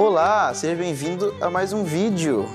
Olá, seja bem-vindo a mais um vídeo.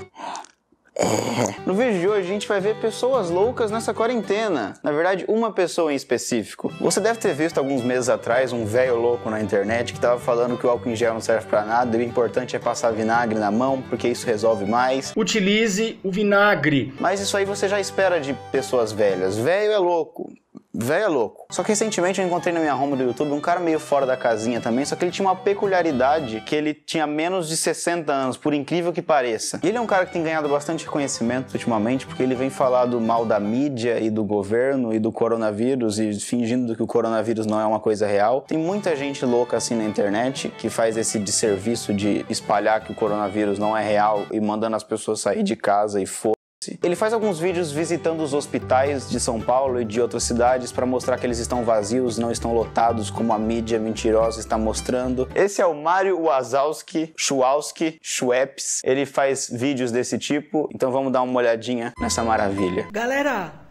No vídeo de hoje a gente vai ver pessoas loucas nessa quarentena. Na verdade, uma pessoa em específico. Você deve ter visto alguns meses atrás um velho louco na internet que tava falando que o álcool em gel não serve para nada e o importante é passar vinagre na mão porque isso resolve mais. Utilize o vinagre. Mas isso aí você já espera de pessoas velhas. Velho é louco. Velho é louco. Só que recentemente eu encontrei na minha home do YouTube um cara meio fora da casinha também, só que ele tinha uma peculiaridade que ele tinha menos de 60 anos, por incrível que pareça. E ele é um cara que tem ganhado bastante reconhecimento ultimamente, porque ele vem falar do mal da mídia e do governo e do coronavírus e fingindo que o coronavírus não é uma coisa real. Tem muita gente louca assim na internet que faz esse desserviço de espalhar que o coronavírus não é real e mandando as pessoas sair de casa e foda ele faz alguns vídeos visitando os hospitais de São Paulo e de outras cidades para mostrar que eles estão vazios, não estão lotados como a mídia mentirosa está mostrando. Esse é o Mário Wazowski, Schwalski, Schweppes. Ele faz vídeos desse tipo, então vamos dar uma olhadinha nessa maravilha. Galera,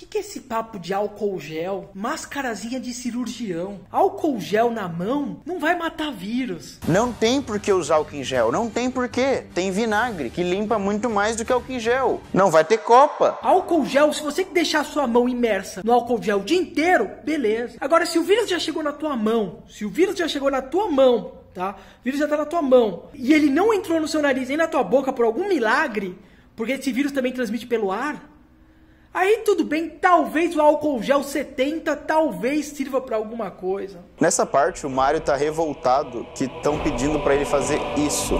que, que é esse papo de álcool gel? Máscarazinha de cirurgião. Álcool gel na mão não vai matar vírus. Não tem por que usar álcool em gel. Não tem por quê. Tem vinagre, que limpa muito mais do que álcool em gel. Não vai ter copa. Álcool gel, se você deixar a sua mão imersa no álcool gel o dia inteiro, beleza. Agora, se o vírus já chegou na tua mão, se o vírus já chegou na tua mão, tá? O vírus já tá na tua mão. E ele não entrou no seu nariz nem na tua boca por algum milagre, porque esse vírus também transmite pelo ar. Aí tudo bem, talvez o álcool gel 70 talvez sirva para alguma coisa. Nessa parte o Mario tá revoltado que estão pedindo para ele fazer isso.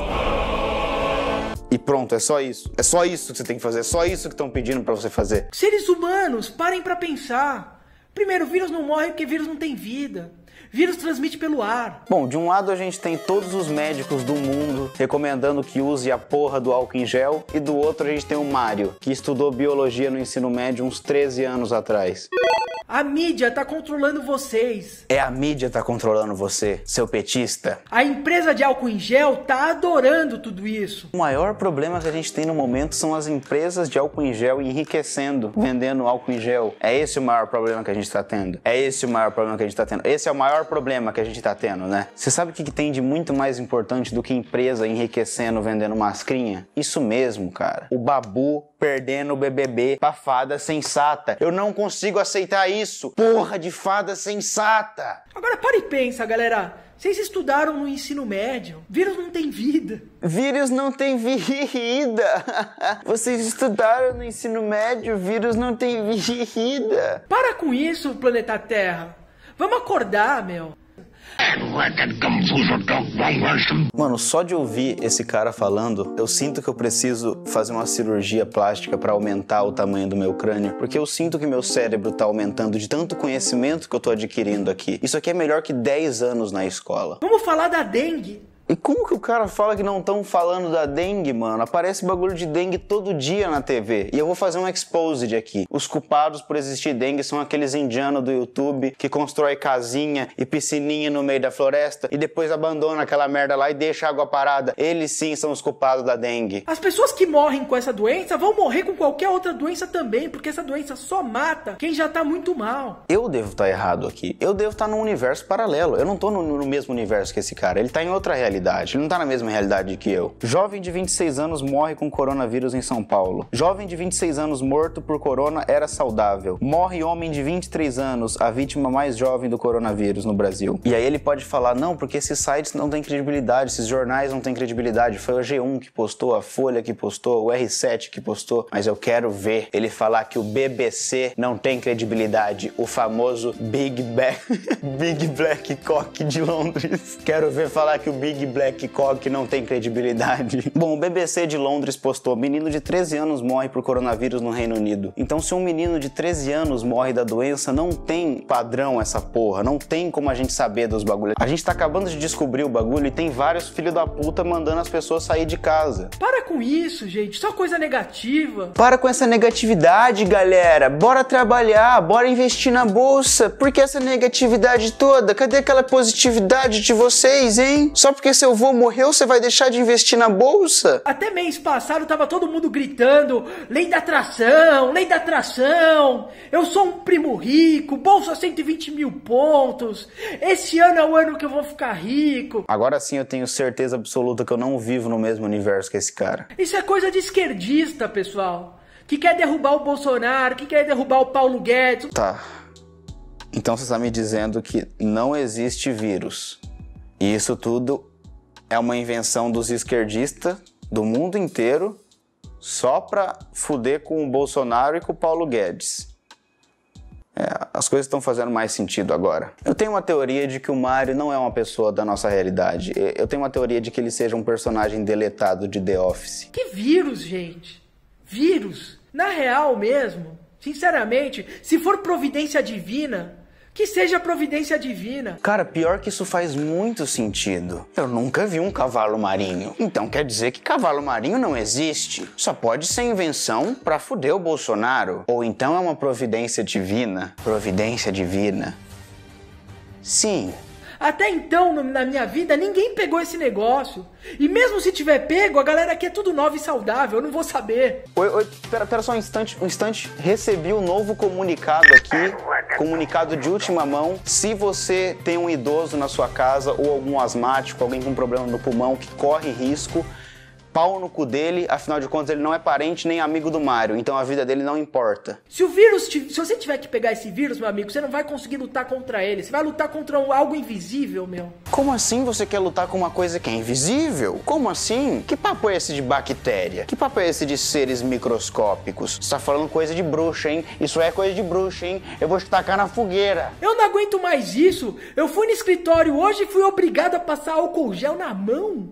E pronto, é só isso. É só isso que você tem que fazer, é só isso que estão pedindo para você fazer. Seres humanos, parem para pensar. Primeiro, o vírus não morre porque vírus não tem vida. Vírus transmite pelo ar. Bom, de um lado a gente tem todos os médicos do mundo recomendando que use a porra do álcool em gel, e do outro a gente tem o Mário, que estudou biologia no ensino médio uns 13 anos atrás. A mídia tá controlando vocês. É a mídia tá controlando você, seu petista. A empresa de álcool em gel tá adorando tudo isso. O maior problema que a gente tem no momento são as empresas de álcool em gel enriquecendo, vendendo álcool em gel. É esse o maior problema que a gente tá tendo. É esse o maior problema que a gente tá tendo. Esse é o maior problema que a gente tá tendo, né? Você sabe o que, que tem de muito mais importante do que empresa enriquecendo, vendendo mascrinha? Isso mesmo, cara. O babu perdendo o BBB pra fada sensata. Eu não consigo aceitar isso. Porra de fada sensata. Agora para e pensa, galera. Vocês estudaram no ensino médio. Vírus não tem vida. Vírus não tem vida. Vocês estudaram no ensino médio. Vírus não tem vida. Para com isso, planeta Terra. Vamos acordar, meu. Mano, só de ouvir esse cara falando, eu sinto que eu preciso fazer uma cirurgia plástica para aumentar o tamanho do meu crânio, porque eu sinto que meu cérebro tá aumentando de tanto conhecimento que eu tô adquirindo aqui. Isso aqui é melhor que 10 anos na escola. Vamos falar da dengue. E como que o cara fala que não estão falando da dengue, mano? Aparece bagulho de dengue todo dia na TV. E eu vou fazer um exposed aqui. Os culpados por existir dengue são aqueles indianos do YouTube que constrói casinha e piscininha no meio da floresta e depois abandona aquela merda lá e deixa a água parada. Eles sim são os culpados da dengue. As pessoas que morrem com essa doença vão morrer com qualquer outra doença também, porque essa doença só mata quem já tá muito mal. Eu devo estar errado aqui. Eu devo estar num universo paralelo. Eu não tô no, no mesmo universo que esse cara. Ele tá em outra realidade realidade. Ele não tá na mesma realidade que eu. Jovem de 26 anos morre com coronavírus em São Paulo. Jovem de 26 anos morto por corona era saudável. Morre homem de 23 anos, a vítima mais jovem do coronavírus no Brasil. E aí ele pode falar: não, porque esses sites não têm credibilidade, esses jornais não têm credibilidade. Foi o G1 que postou, a Folha que postou, o R7 que postou. Mas eu quero ver ele falar que o BBC não tem credibilidade. O famoso Big, ba Big Black Cock de Londres. Quero ver falar que o Big Black Cock não tem credibilidade. Bom, o BBC de Londres postou: menino de 13 anos morre por coronavírus no Reino Unido. Então, se um menino de 13 anos morre da doença, não tem padrão essa porra. Não tem como a gente saber dos bagulhos. A gente tá acabando de descobrir o bagulho e tem vários filhos da puta mandando as pessoas sair de casa. Para com isso, gente. Só coisa negativa. Para com essa negatividade, galera. Bora trabalhar, bora investir na bolsa. Por que essa negatividade toda? Cadê aquela positividade de vocês, hein? Só porque seu avô morreu morreu, você vai deixar de investir na bolsa? Até mês passado tava todo mundo gritando: lei da atração, lei da atração. Eu sou um primo rico, bolsa 120 mil pontos. Esse ano é o ano que eu vou ficar rico. Agora sim eu tenho certeza absoluta que eu não vivo no mesmo universo que esse cara. Isso é coisa de esquerdista, pessoal. Que quer derrubar o Bolsonaro, que quer derrubar o Paulo Guedes. Tá. Então você está me dizendo que não existe vírus. E isso tudo é uma invenção dos esquerdistas do mundo inteiro só para fuder com o Bolsonaro e com o Paulo Guedes. É, as coisas estão fazendo mais sentido agora. Eu tenho uma teoria de que o Mario não é uma pessoa da nossa realidade. Eu tenho uma teoria de que ele seja um personagem deletado de The Office. Que vírus, gente? Vírus? Na real mesmo, sinceramente, se for providência divina, que seja providência divina. Cara, pior que isso faz muito sentido. Eu nunca vi um cavalo marinho. Então quer dizer que cavalo marinho não existe. Só pode ser invenção pra fuder o Bolsonaro. Ou então é uma providência divina. Providência divina. Sim, até então, na minha vida, ninguém pegou esse negócio. E mesmo se tiver pego, a galera aqui é tudo nova e saudável, eu não vou saber. Oi, oi, pera, pera só um instante, um instante. Recebi um novo comunicado aqui, comunicado de última mão. Se você tem um idoso na sua casa ou algum asmático, alguém com problema no pulmão que corre risco, pau no cu dele, afinal de contas ele não é parente nem amigo do Mario, então a vida dele não importa. Se o vírus, se você tiver que pegar esse vírus, meu amigo, você não vai conseguir lutar contra ele, você vai lutar contra algo invisível, meu. Como assim você quer lutar com uma coisa que é invisível? Como assim? Que papo é esse de bactéria? Que papo é esse de seres microscópicos? Você tá falando coisa de bruxa, hein? Isso é coisa de bruxa, hein? Eu vou te tacar na fogueira. Eu não aguento mais isso. Eu fui no escritório hoje e fui obrigado a passar álcool gel na mão.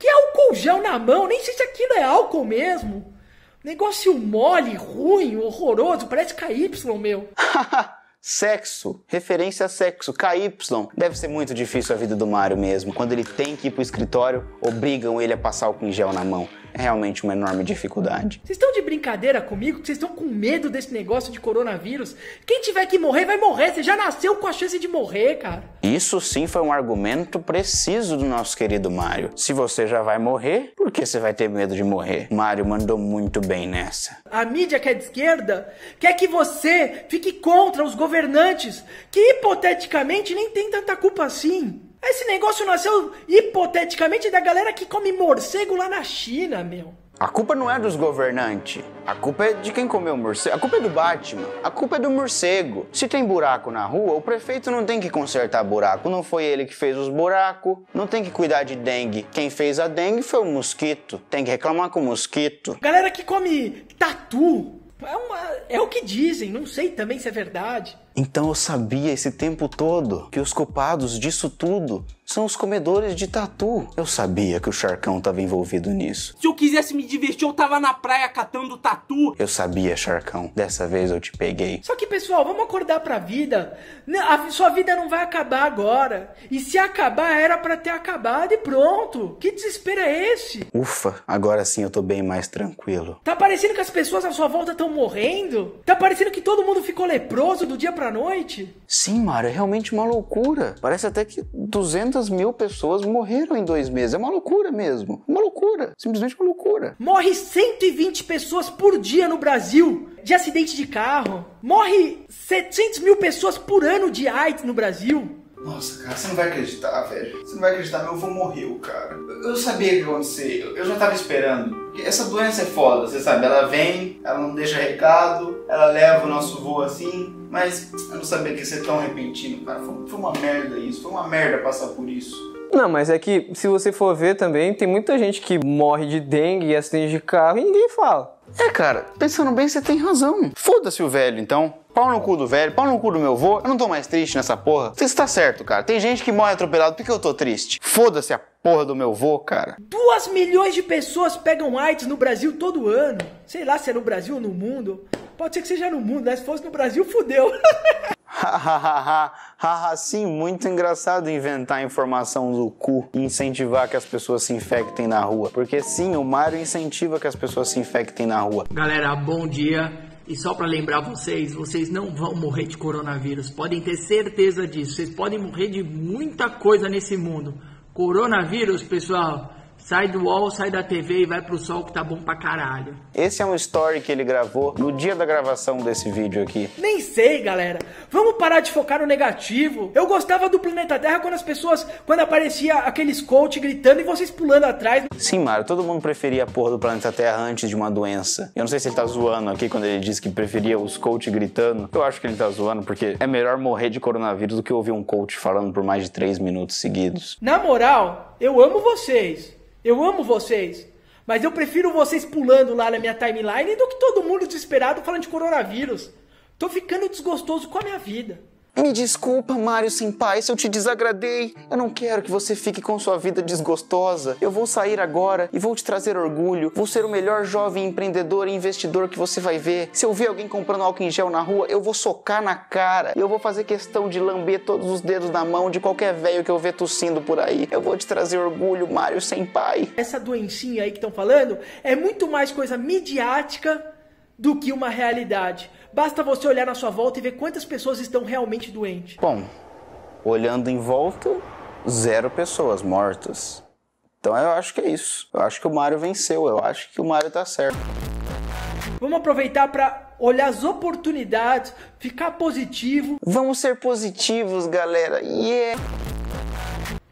Que álcool gel na mão, nem sei se aquilo é álcool mesmo. Negócio mole, ruim, horroroso, parece KY, meu. Sexo, referência a sexo, KY. Deve ser muito difícil a vida do Mario mesmo. Quando ele tem que ir pro escritório, obrigam ele a passar álcool em gel na mão é realmente uma enorme dificuldade. Vocês estão de brincadeira comigo? Vocês estão com medo desse negócio de coronavírus? Quem tiver que morrer, vai morrer. Você já nasceu com a chance de morrer, cara. Isso sim foi um argumento preciso do nosso querido Mário. Se você já vai morrer, por que você vai ter medo de morrer? Mário mandou muito bem nessa. A mídia que é de esquerda quer que você fique contra os governantes, que hipoteticamente nem tem tanta culpa assim. Esse negócio nasceu hipoteticamente da galera que come morcego lá na China, meu. A culpa não é dos governantes. A culpa é de quem comeu morcego. A culpa é do Batman. A culpa é do morcego. Se tem buraco na rua, o prefeito não tem que consertar buraco. Não foi ele que fez os buracos. Não tem que cuidar de dengue. Quem fez a dengue foi o mosquito. Tem que reclamar com o mosquito. Galera que come tatu. É, uma, é o que dizem, não sei também se é verdade. Então eu sabia esse tempo todo que os culpados disso tudo são os comedores de tatu. Eu sabia que o Charcão estava envolvido nisso. Se eu quisesse me divertir, eu tava na praia catando tatu. Eu sabia, Charcão. Dessa vez eu te peguei. Só que, pessoal, vamos acordar pra vida. A sua vida não vai acabar agora. E se acabar, era para ter acabado e pronto. Que desespero é esse? Ufa, agora sim eu tô bem mais tranquilo. Tá parecendo que as pessoas à sua volta estão morrendo? Tá parecendo que todo mundo ficou leproso do dia pra noite? Sim, Mário, é realmente uma loucura. Parece até que 200 mil pessoas morreram em dois meses. É uma loucura mesmo. Uma loucura. Simplesmente uma loucura. Morre 120 pessoas por dia no Brasil de acidente de carro. Morre 700 mil pessoas por ano de AIDS no Brasil. Nossa, cara, você não vai acreditar, velho. Você não vai acreditar, meu avô morreu, cara. Eu sabia que ia acontecer, eu já tava esperando. Essa doença é foda, você sabe? Ela vem, ela não deixa recado, ela leva o nosso voo assim. Mas eu não sabia que ia ser tão repentino, cara. Foi, foi uma merda isso, foi uma merda passar por isso. Não, mas é que se você for ver também, tem muita gente que morre de dengue e acidente de carro e ninguém fala. É, cara, pensando bem, você tem razão. Foda-se o velho, então. Pau no cu do velho, pau no cu do meu vô. Eu não tô mais triste nessa porra. Você está certo, cara. Tem gente que morre atropelado, por que eu tô triste? Foda-se a porra do meu vô, cara. Duas milhões de pessoas pegam AIDS no Brasil todo ano. Sei lá se é no Brasil ou no mundo. Pode ser que seja no mundo, né? Se fosse no Brasil, fudeu. Hahaha, sim, muito engraçado inventar informação do cu e incentivar que as pessoas se infectem na rua. Porque sim, o Mario incentiva que as pessoas se infectem na rua. Galera, bom dia. E só para lembrar vocês, vocês não vão morrer de coronavírus. Podem ter certeza disso. Vocês podem morrer de muita coisa nesse mundo Coronavírus, pessoal, sai do UOL, sai da TV e vai pro sol que tá bom pra caralho. Esse é um story que ele gravou no dia da gravação desse vídeo aqui. Nem sei, galera. Vamos parar de focar no negativo. Eu gostava do planeta Terra quando as pessoas, quando aparecia aqueles coach gritando e vocês pulando atrás. Sim, Mário, todo mundo preferia a porra do planeta Terra antes de uma doença. Eu não sei se ele tá zoando aqui quando ele diz que preferia os coach gritando. Eu acho que ele tá zoando porque é melhor morrer de coronavírus do que ouvir um coach falando por mais de três minutos seguidos. Na moral, eu amo vocês. Eu amo vocês. Mas eu prefiro vocês pulando lá na minha timeline do que todo mundo desesperado falando de coronavírus. Tô ficando desgostoso com a minha vida. Me desculpa, Mário Senpai, se eu te desagradei. Eu não quero que você fique com sua vida desgostosa. Eu vou sair agora e vou te trazer orgulho. Vou ser o melhor jovem empreendedor e investidor que você vai ver. Se eu ver alguém comprando álcool em gel na rua, eu vou socar na cara. Eu vou fazer questão de lamber todos os dedos da mão de qualquer velho que eu ver tossindo por aí. Eu vou te trazer orgulho, Mário Senpai. Essa doencinha aí que estão falando é muito mais coisa midiática do que uma realidade. Basta você olhar na sua volta e ver quantas pessoas estão realmente doentes. Bom, olhando em volta, zero pessoas mortas. Então eu acho que é isso. Eu acho que o Mário venceu. Eu acho que o Mário tá certo. Vamos aproveitar para olhar as oportunidades, ficar positivo. Vamos ser positivos, galera. Yeah!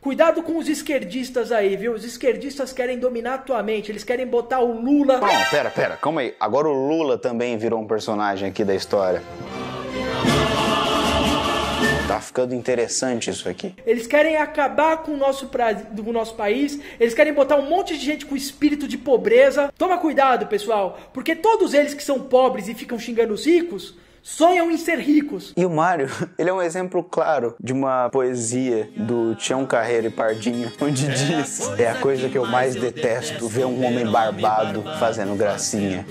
Cuidado com os esquerdistas aí, viu? Os esquerdistas querem dominar a tua mente, eles querem botar o Lula. Não, pera, pera, calma aí. Agora o Lula também virou um personagem aqui da história. Tá ficando interessante isso aqui. Eles querem acabar com o nosso, pra... com o nosso país, eles querem botar um monte de gente com espírito de pobreza. Toma cuidado, pessoal, porque todos eles que são pobres e ficam xingando os ricos sonham em ser ricos. E o Mário, ele é um exemplo claro de uma poesia do Tião Carreiro e Pardinho, onde diz: É a coisa que eu mais detesto, ver um homem barbado fazendo gracinha.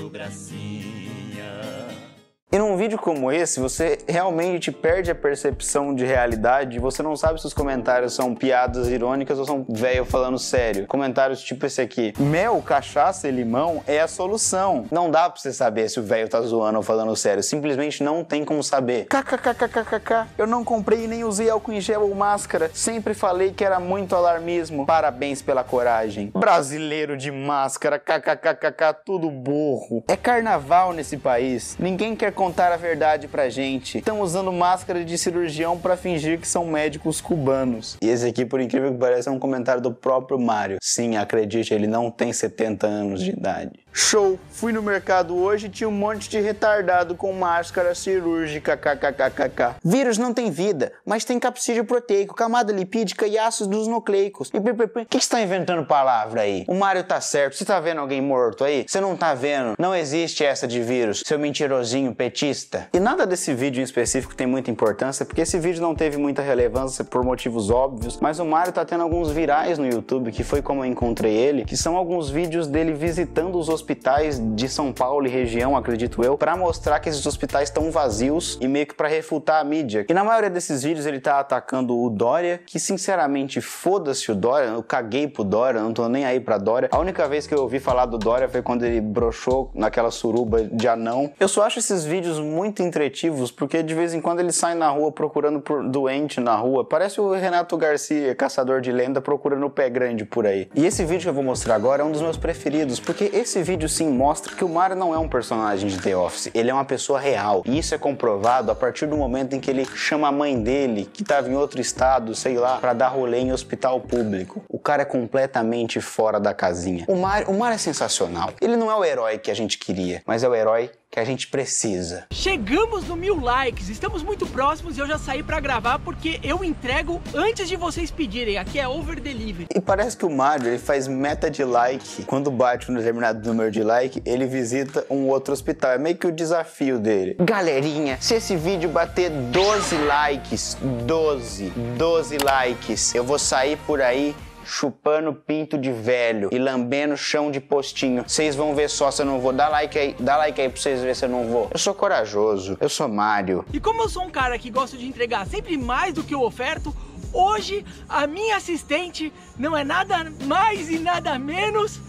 E num vídeo como esse, você realmente perde a percepção de realidade você não sabe se os comentários são piadas irônicas ou são velho falando sério. Comentários tipo esse aqui: Mel, cachaça e limão é a solução. Não dá pra você saber se o velho tá zoando ou falando sério. Simplesmente não tem como saber. KKKKKK. Eu não comprei nem usei álcool em gel ou máscara. Sempre falei que era muito alarmismo. Parabéns pela coragem. Brasileiro de máscara. KKKKK. Tudo burro. É carnaval nesse país. Ninguém quer contar a verdade pra gente. Estão usando máscara de cirurgião para fingir que são médicos cubanos. E esse aqui, por incrível que pareça, é um comentário do próprio Mário. Sim, acredite, ele não tem 70 anos de idade. Show! Fui no mercado hoje e tinha um monte de retardado com máscara cirúrgica, kkkk. Vírus não tem vida, mas tem capsídeo proteico, camada lipídica e ácidos nucleicos. E o que você tá inventando palavra aí? O Mário tá certo. Você tá vendo alguém morto aí? Você não tá vendo? Não existe essa de vírus, seu mentirosinho petista. E nada desse vídeo em específico tem muita importância, porque esse vídeo não teve muita relevância por motivos óbvios, mas o Mário tá tendo alguns virais no YouTube, que foi como eu encontrei ele, que são alguns vídeos dele visitando os hospitais hospitais de São Paulo e região, acredito eu, para mostrar que esses hospitais estão vazios e meio que para refutar a mídia. E na maioria desses vídeos ele tá atacando o Dória, que sinceramente foda-se o Dória, eu caguei pro Dória, não tô nem aí pra Dória. A única vez que eu ouvi falar do Dória foi quando ele broxou naquela suruba de anão. Eu só acho esses vídeos muito entretivos, porque de vez em quando ele sai na rua procurando por doente na rua. Parece o Renato Garcia, caçador de lenda, procurando o pé grande por aí. E esse vídeo que eu vou mostrar agora é um dos meus preferidos, porque esse vídeo vídeo sim mostra que o Mario não é um personagem de The Office, ele é uma pessoa real. E isso é comprovado a partir do momento em que ele chama a mãe dele, que estava em outro estado, sei lá, para dar rolê em hospital público. O cara é completamente fora da casinha. O Mario, o Mario é sensacional. Ele não é o herói que a gente queria, mas é o herói que a gente precisa. Chegamos no mil likes, estamos muito próximos e eu já saí para gravar porque eu entrego antes de vocês pedirem. Aqui é over delivery. E parece que o Mario ele faz meta de like. Quando bate um determinado número de like, ele visita um outro hospital. É meio que o desafio dele. Galerinha, se esse vídeo bater 12 likes, 12, 12 likes, eu vou sair por aí chupando pinto de velho e lambendo chão de postinho. Vocês vão ver só se eu não vou. Dá like aí, dá like aí pra vocês verem se eu não vou. Eu sou corajoso, eu sou Mário. E como eu sou um cara que gosta de entregar sempre mais do que eu oferto, hoje a minha assistente não é nada mais e nada menos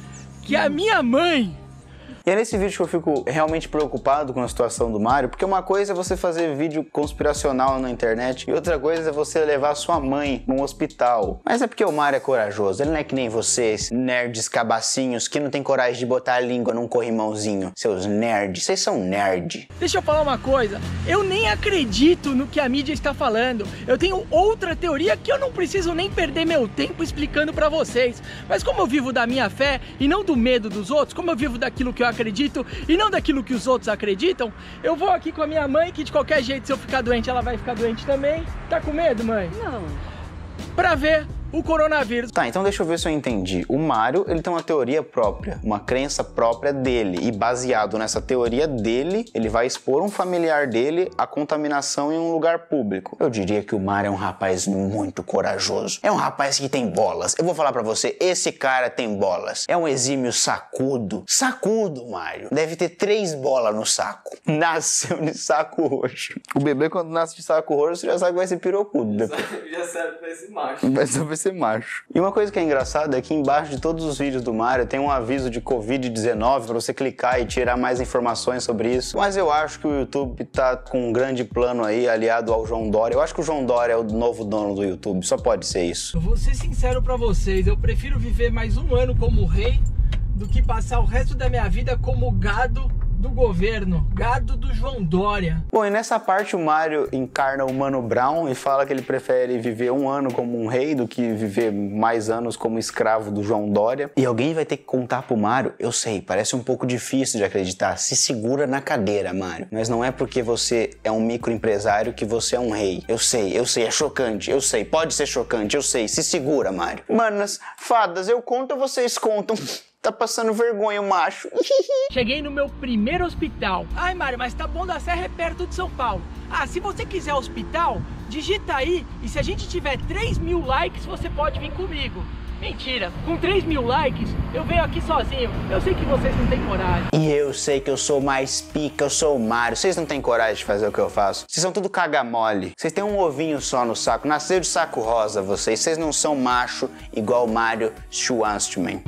que a minha mãe. E é nesse vídeo que eu fico realmente preocupado com a situação do Mario, porque uma coisa é você fazer vídeo conspiracional na internet e outra coisa é você levar sua mãe num hospital. Mas é porque o Mario é corajoso, ele não é que nem vocês, nerds cabacinhos, que não tem coragem de botar a língua num corrimãozinho. Seus nerds, vocês são nerd. Deixa eu falar uma coisa, eu nem acredito no que a mídia está falando. Eu tenho outra teoria que eu não preciso nem perder meu tempo explicando para vocês. Mas como eu vivo da minha fé e não do medo dos outros, como eu vivo daquilo que eu acredito e não daquilo que os outros acreditam, eu vou aqui com a minha mãe, que de qualquer jeito, se eu ficar doente, ela vai ficar doente também. Tá com medo, mãe? Não. Pra ver o coronavírus. Tá, então deixa eu ver se eu entendi. O Mário, ele tem uma teoria própria, uma crença própria dele. E baseado nessa teoria dele, ele vai expor um familiar dele à contaminação em um lugar público. Eu diria que o Mário é um rapaz muito corajoso. É um rapaz que tem bolas. Eu vou falar para você, esse cara tem bolas. É um exímio sacudo. Sacudo, Mário. Deve ter três bolas no saco. Nasceu de saco roxo. O bebê, quando nasce de saco roxo, você já sabe que vai ser pirocudo. Depois. Já sabe que vai ser macho. Vai saber ser macho. E uma coisa que é engraçada é que embaixo de todos os vídeos do Mario tem um aviso de Covid-19 para você clicar e tirar mais informações sobre isso. Mas eu acho que o YouTube tá com um grande plano aí aliado ao João Dória. Eu acho que o João Dória é o novo dono do YouTube. Só pode ser isso. Eu vou ser sincero pra vocês, eu prefiro viver mais um ano como rei do que passar o resto da minha vida como gado do governo, gado do João Dória. Bom, e nessa parte o Mario encarna o Mano Brown e fala que ele prefere viver um ano como um rei do que viver mais anos como escravo do João Dória. E alguém vai ter que contar pro Mario, eu sei, parece um pouco difícil de acreditar. Se segura na cadeira, Mario. Mas não é porque você é um microempresário que você é um rei. Eu sei, eu sei, é chocante, eu sei, pode ser chocante, eu sei. Se segura, Mario. Manas, fadas, eu conto vocês contam? Tá passando vergonha, macho. Cheguei no meu primeiro hospital. Ai, Mário, mas Taboão da Serra é perto de São Paulo. Ah, se você quiser hospital, digita aí e se a gente tiver 3 mil likes, você pode vir comigo. Mentira, com 3 mil likes, eu venho aqui sozinho. Eu sei que vocês não têm coragem. E eu sei que eu sou mais pica, eu sou o Mário. Vocês não têm coragem de fazer o que eu faço. Vocês são tudo caga-mole. Vocês têm um ovinho só no saco. Nasceu de saco rosa vocês. Vocês não são macho igual o Mário Schwanstman.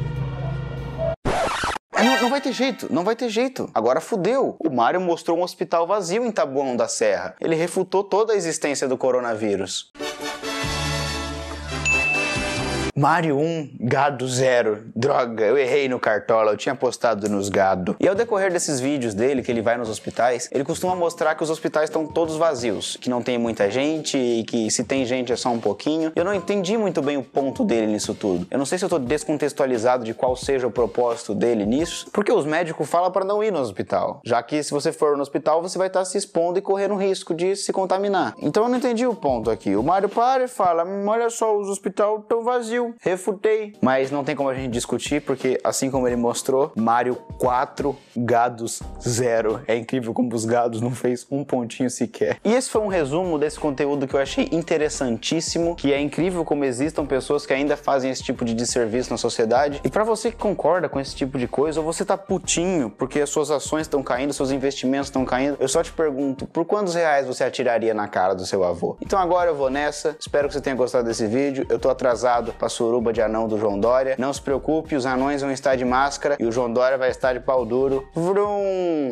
É, Não, não vai ter jeito, não vai ter jeito. Agora fudeu. O Mário mostrou um hospital vazio em Taboão da Serra. Ele refutou toda a existência do coronavírus. Mário 1, gado 0. Droga, eu errei no cartola, eu tinha postado nos gado. E ao decorrer desses vídeos dele, que ele vai nos hospitais, ele costuma mostrar que os hospitais estão todos vazios, que não tem muita gente e que se tem gente é só um pouquinho. Eu não entendi muito bem o ponto dele nisso tudo. Eu não sei se eu tô descontextualizado de qual seja o propósito dele nisso, porque os médicos falam para não ir no hospital, já que se você for no hospital, você vai estar se expondo e correndo risco de se contaminar. Então eu não entendi o ponto aqui. O Mário para e fala: "Hum, olha só, os hospitais estão vazios. Refutei. Mas não tem como a gente discutir, porque assim como ele mostrou, Mario 4, gados 0. É incrível como os gados não fez um pontinho sequer. E esse foi um resumo desse conteúdo que eu achei interessantíssimo, que é incrível como existam pessoas que ainda fazem esse tipo de desserviço na sociedade. E pra você que concorda com esse tipo de coisa, ou você tá putinho porque as suas ações estão caindo, seus investimentos estão caindo, eu só te pergunto, por quantos reais você atiraria na cara do seu avô? Então agora eu vou nessa. Espero que você tenha gostado desse vídeo. Eu tô atrasado pra suruba de anão do João Dória. Não se preocupe, os anões vão estar de máscara e o João Dória vai estar de pau duro. Vrum!